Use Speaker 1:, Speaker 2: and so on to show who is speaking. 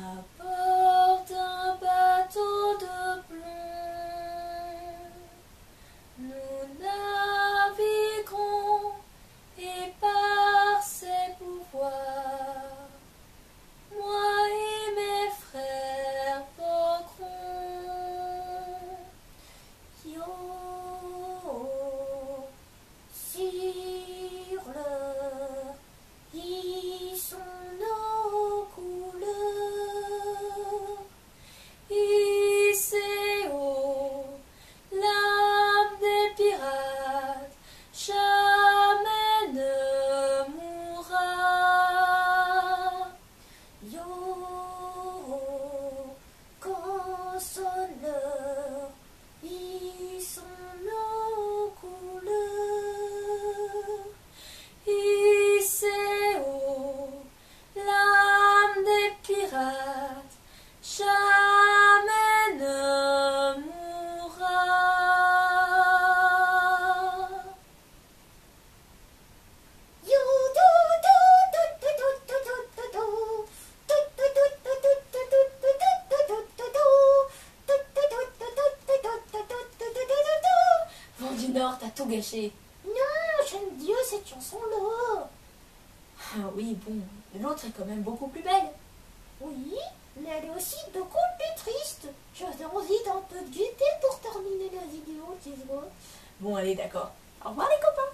Speaker 1: Apporte un bâton de plomb. Nous naviguerons et par ses pouvoirs, moi et mes frères voguerons. こそ t'as tout gâché. Non, j'aime bien cette chanson-là. Ah oui, bon, l'autre est quand même beaucoup plus belle. Oui, mais elle est aussi beaucoup plus triste. J'avais envie d'un peu de gaieté pour terminer la vidéo, tu vois. Bon, allez, d'accord. Au revoir les copains